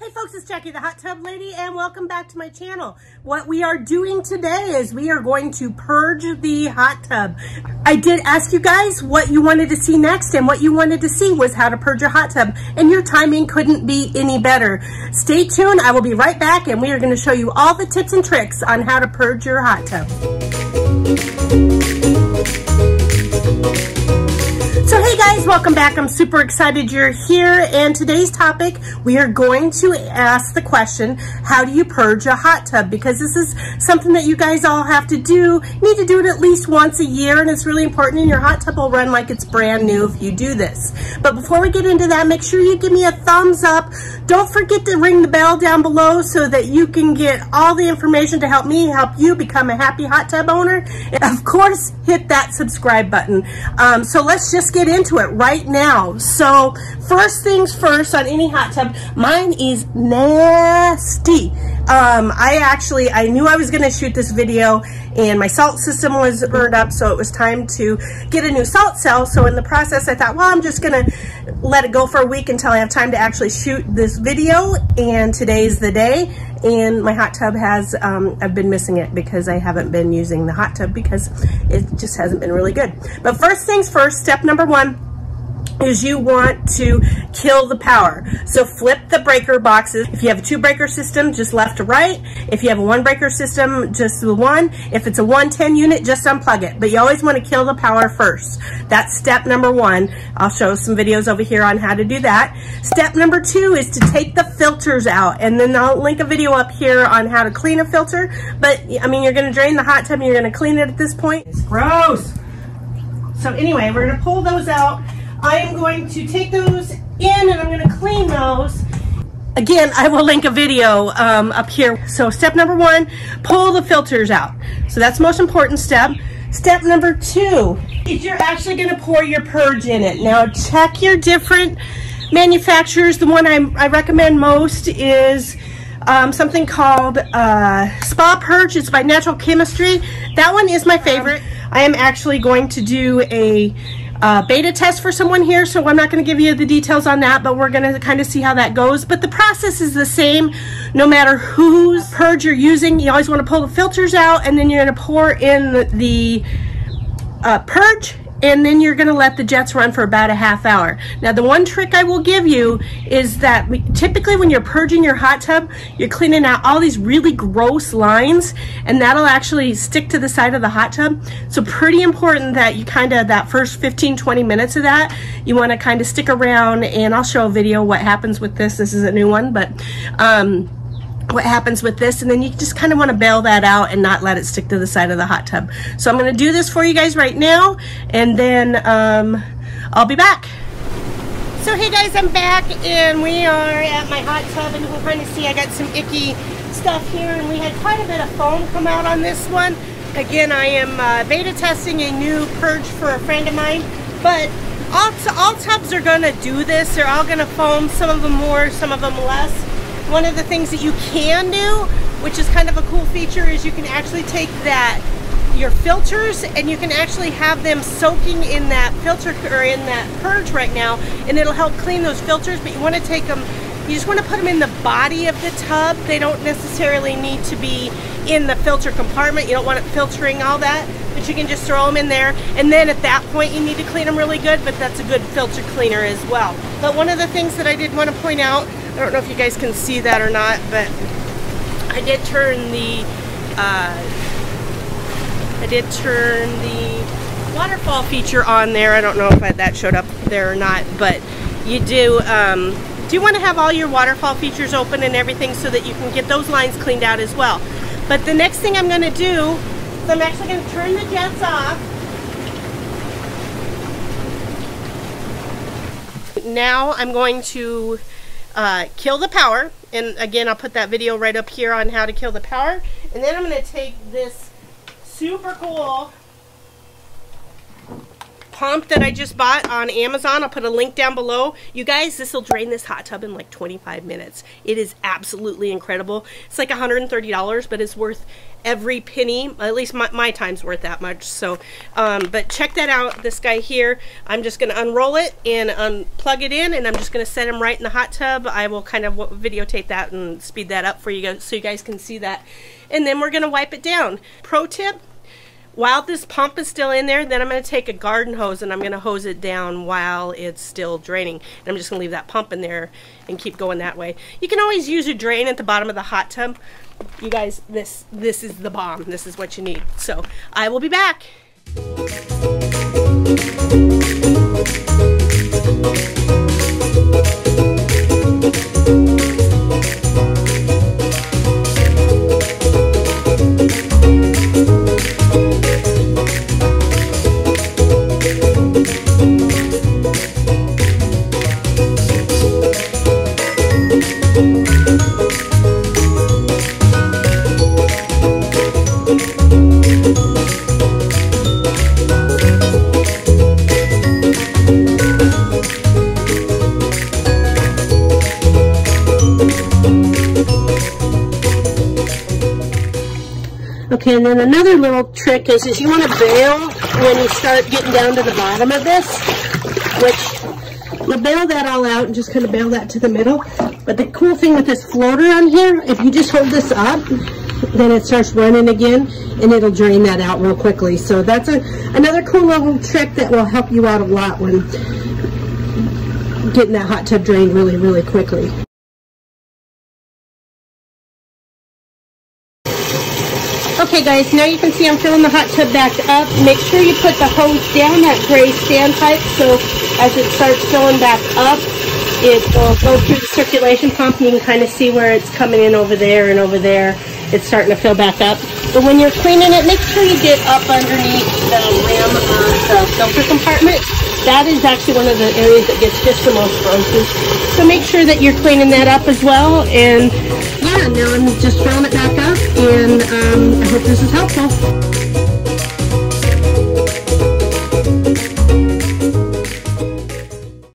Hey folks, it's Jacque the Hot Tub Lady and welcome back to my channel. What we are doing today is we are going to purge the hot tub. I did ask you guys what you wanted to see next and what you wanted to see was how to purge your hot tub and your timing couldn't be any better. Stay tuned, I will be right back and we are going to show you all the tips and tricks on how to purge your hot tub. So hey guys, welcome back. I'm super excited you're here and today's topic, we are going to ask the question, how do you purge a hot tub? Because this is something that you guys all have to do. You need to do it at least once a year and it's really important and your hot tub will run like it's brand new if you do this. But before we get into that, make sure you give me a thumbs up. Don't forget to ring the bell down below so that you can get all the information to help me help you become a happy hot tub owner. And of course, hit that subscribe button. Um, so let's just get into it right now. So first things first on any hot tub, mine is nasty. Um, I actually, I knew I was going to shoot this video and my salt system was burned up. So it was time to get a new salt cell. So in the process, I thought, well, I'm just going to let it go for a week until I have time to actually shoot this video. And today's the day and my hot tub has, um, I've been missing it because I haven't been using the hot tub because it just hasn't been really good. But first things first, step number one, is you want to kill the power. So flip the breaker boxes. If you have a two breaker system, just left to right. If you have a one breaker system, just the one. If it's a 110 unit, just unplug it. But you always want to kill the power first. That's step number one. I'll show some videos over here on how to do that. Step number two is to take the filters out. And then I'll link a video up here on how to clean a filter. But I mean, you're going to drain the hot tub and you're going to clean it at this point. It's gross. So anyway, we're going to pull those out. I am going to take those in and I'm going to clean those. Again, I will link a video um, up here. So step number one, pull the filters out. So that's the most important step. Step number two is you're actually going to pour your purge in it. Now check your different manufacturers. The one I, I recommend most is um, something called uh, Spa Purge. It's by Natural Chemistry. That one is my favorite. I am actually going to do a uh, beta test for someone here, so I'm not going to give you the details on that, but we're going to kind of see how that goes. But the process is the same no matter whose purge you're using. You always want to pull the filters out, and then you're going to pour in the, the uh, purge and then you're going to let the jets run for about a half hour. Now the one trick I will give you is that typically when you're purging your hot tub, you're cleaning out all these really gross lines and that'll actually stick to the side of the hot tub. So pretty important that you kind of, that first 15, 20 minutes of that, you want to kind of stick around and I'll show a video what happens with this. This is a new one, but um, what happens with this and then you just kind of want to bail that out and not let it stick to the side of the hot tub. So I'm going to do this for you guys right now and then um, I'll be back. So hey guys, I'm back and we are at my hot tub and can kind of see I got some icky stuff here and we had quite a bit of foam come out on this one. Again, I am uh, beta testing a new purge for a friend of mine, but all, all tubs are going to do this. They're all going to foam, some of them more, some of them less. One of the things that you can do, which is kind of a cool feature, is you can actually take that your filters and you can actually have them soaking in that filter or in that purge right now and it'll help clean those filters but you want to take them you just want to put them in the body of the tub. They don't necessarily need to be in the filter compartment. You don't want it filtering all that but you can just throw them in there and then at that point you need to clean them really good but that's a good filter cleaner as well. But one of the things that I did want to point out I don't know if you guys can see that or not, but I did turn the uh, I did turn the waterfall feature on there. I don't know if I, that showed up there or not, but you do um, do you want to have all your waterfall features open and everything so that you can get those lines cleaned out as well. But the next thing I'm going to do is I'm actually going to turn the jets off. Now I'm going to uh, kill the power. And again, I'll put that video right up here on how to kill the power. And then I'm going to take this super cool pump that I just bought on Amazon. I'll put a link down below. You guys, this will drain this hot tub in like 25 minutes. It is absolutely incredible. It's like $130, but it's worth every penny. At least my, my time's worth that much. So, um, but check that out. This guy here, I'm just going to unroll it and unplug it in, and I'm just going to set him right in the hot tub. I will kind of videotape that and speed that up for you guys so you guys can see that. And then we're going to wipe it down. Pro tip, while this pump is still in there, then I'm going to take a garden hose and I'm going to hose it down while it's still draining. And I'm just going to leave that pump in there and keep going that way. You can always use a drain at the bottom of the hot tub. You guys, this this is the bomb. This is what you need. So I will be back. Okay, and then another little trick is, is you want to bail when you start getting down to the bottom of this, which you'll bail that all out and just kind of bail that to the middle. But the cool thing with this floater on here, if you just hold this up, then it starts running again and it'll drain that out real quickly. So that's a, another cool little trick that will help you out a lot when getting that hot tub drained really, really quickly. Okay guys, now you can see I'm filling the hot tub back up. Make sure you put the hose down that gray stand pipe so as it starts filling back up, it will go through the circulation pump and you can kind of see where it's coming in over there and over there. It's starting to fill back up. But when you're cleaning it, make sure you get up underneath the rim of the filter compartment. That is actually one of the areas that gets just the most frozen. So make sure that you're cleaning that up as well. And yeah, now I'm just filling it back up. And um, I hope this is helpful.